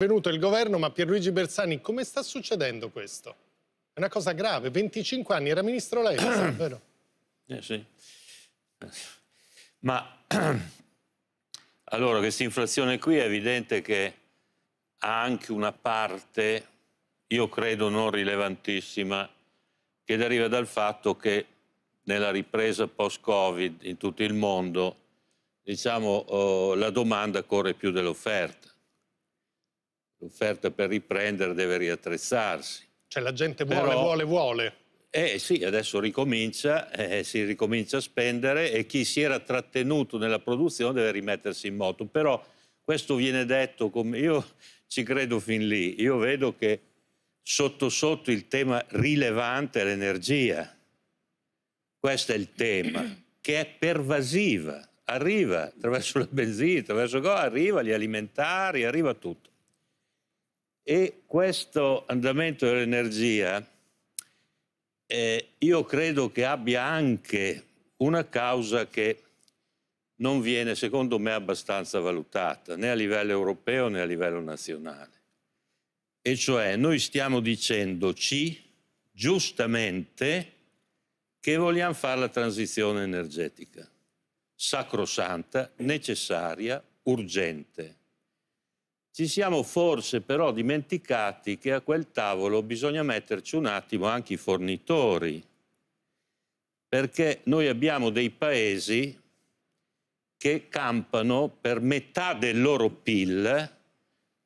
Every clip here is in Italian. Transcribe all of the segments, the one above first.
venuto il governo, ma Pierluigi Bersani, come sta succedendo questo? È una cosa grave, 25 anni, era ministro lei, vero? Eh sì. Ma allora questa inflazione qui è evidente che ha anche una parte, io credo non rilevantissima, che deriva dal fatto che nella ripresa post-Covid in tutto il mondo, diciamo, oh, la domanda corre più dell'offerta l'offerta per riprendere deve riattrezzarsi. Cioè la gente vuole, Però, vuole, vuole. Eh sì, adesso ricomincia, eh, si ricomincia a spendere e chi si era trattenuto nella produzione deve rimettersi in moto. Però questo viene detto come io ci credo fin lì. Io vedo che sotto sotto il tema rilevante è l'energia. Questo è il tema, che è pervasiva. Arriva attraverso la benzina, attraverso cosa, arriva gli alimentari, arriva tutto. E questo andamento dell'energia eh, io credo che abbia anche una causa che non viene, secondo me, abbastanza valutata, né a livello europeo né a livello nazionale. E cioè noi stiamo dicendoci, giustamente, che vogliamo fare la transizione energetica, sacrosanta, necessaria, urgente. Ci siamo forse però dimenticati che a quel tavolo bisogna metterci un attimo anche i fornitori, perché noi abbiamo dei paesi che campano per metà del loro PIL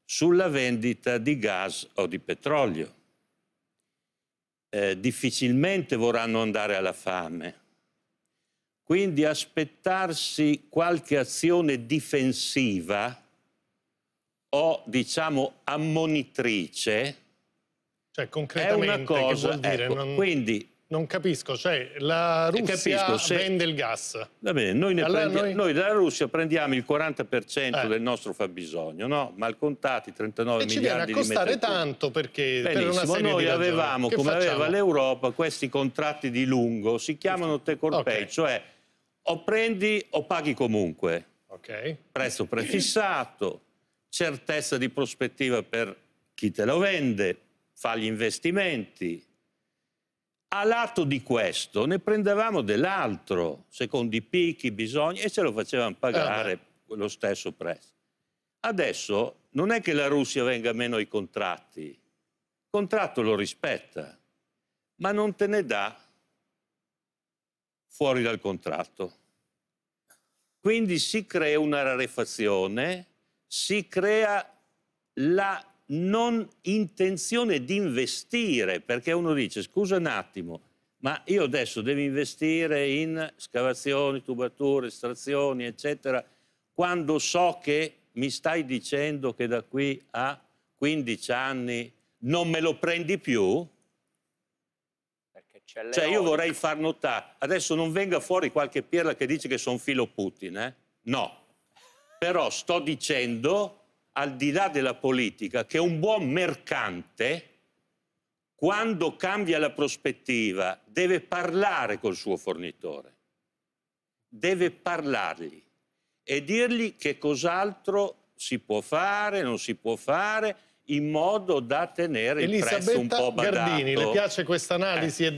sulla vendita di gas o di petrolio. Eh, difficilmente vorranno andare alla fame. Quindi aspettarsi qualche azione difensiva o diciamo ammonitrice cioè concretamente è una cosa, dire, ecco, non, quindi non capisco, cioè la eh, Russia capisco, se, vende il gas. Va bene, noi, allora prendi, noi... noi, dalla Russia prendiamo il 40% eh. del nostro fabbisogno, no? Mal contati 39 e miliardi di metri. ci viene a costare tanto perché Benissimo, per noi avevamo, come facciamo? aveva l'Europa, questi contratti di lungo, si chiamano or pay, okay. cioè o prendi o paghi comunque. Okay. Prezzo prefissato, certezza di prospettiva per chi te lo vende, fa gli investimenti. A lato di questo ne prendevamo dell'altro, secondo i picchi, i bisogni, e ce lo facevano pagare eh lo stesso prezzo. Adesso non è che la Russia venga meno ai contratti, il contratto lo rispetta, ma non te ne dà fuori dal contratto. Quindi si crea una rarefazione si crea la non intenzione di investire, perché uno dice scusa un attimo, ma io adesso devo investire in scavazioni, tubature, estrazioni, eccetera, quando so che mi stai dicendo che da qui a 15 anni non me lo prendi più? Cioè io vorrei far notare, adesso non venga fuori qualche pirla che dice che sono filo Putin, eh? No, però sto dicendo, al di là della politica, che un buon mercante, quando cambia la prospettiva, deve parlare col suo fornitore, deve parlargli e dirgli che cos'altro si può fare, non si può fare, in modo da tenere il prezzo un po' badato. Gardini, le piace questa analisi? Eh.